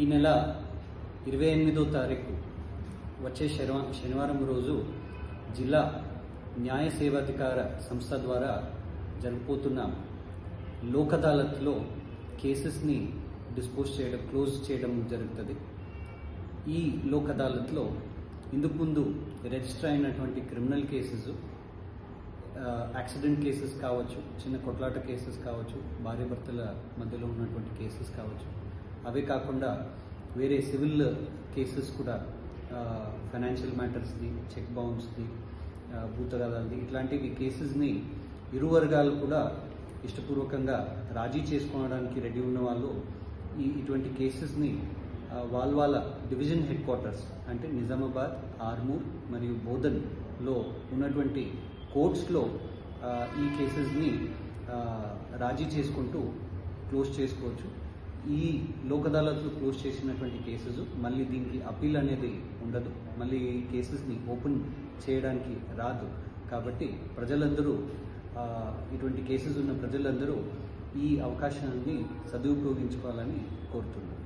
ఈ నెల ఇరవై ఎనిమిదో తారీఖు వచ్చే శనివా శనివారం రోజు జిల్లా న్యాయ సేవాధికార సంస్థ ద్వారా జరగబోతున్న లోక్ అదాలత్లో కేసెస్ని డిస్పోజ్ చేయడం క్లోజ్ చేయడం జరుగుతుంది. ఈ లోక్ అదాలత్లో ఇందుకు ముందు రిజిస్టర్ అయినటువంటి క్రిమినల్ కేసెస్ యాక్సిడెంట్ కేసెస్ కావచ్చు చిన్న కొట్లాట కేసెస్ కావచ్చు భార్యాభర్తల మధ్యలో ఉన్నటువంటి కేసెస్ కావచ్చు అవే కాకుండా వేరే సివిల్ కేసెస్ కూడా ఫైనాన్షియల్ మ్యాటర్స్ది చెక్ బౌన్స్ది భూతగాదాలది ఇట్లాంటివి కేసెస్ని ఇరు వర్గాలు కూడా ఇష్టపూర్వకంగా రాజీ చేసుకోవడానికి రెడీ ఉన్న వాళ్ళు ఈ ఇటువంటి కేసెస్ని వాళ్ళ వాళ్ళ డివిజన్ హెడ్ క్వార్టర్స్ అంటే నిజామాబాద్ ఆర్మూర్ మరియు బోధన్లో ఉన్నటువంటి కోర్ట్స్లో ఈ కేసెస్ని రాజీ చేసుకుంటూ క్లోజ్ చేసుకోవచ్చు. ఈ లోక్ అదాలత్లు క్లోజ్ చేసినటువంటి కేసెస్ మళ్ళీ దీనికి అప్పీల్ అనేది ఉండదు. మళ్ళీ ఈ కేసెస్ని ఓపెన్ చేయడానికి రాదు. కాబట్టి ప్రజలందరూ ఇటువంటి కేసెస్ ఉన్న ప్రజలందరూ ఈ అవకాశాన్ని సదుపయోగించుకోవాలని కోరుతున్నాను.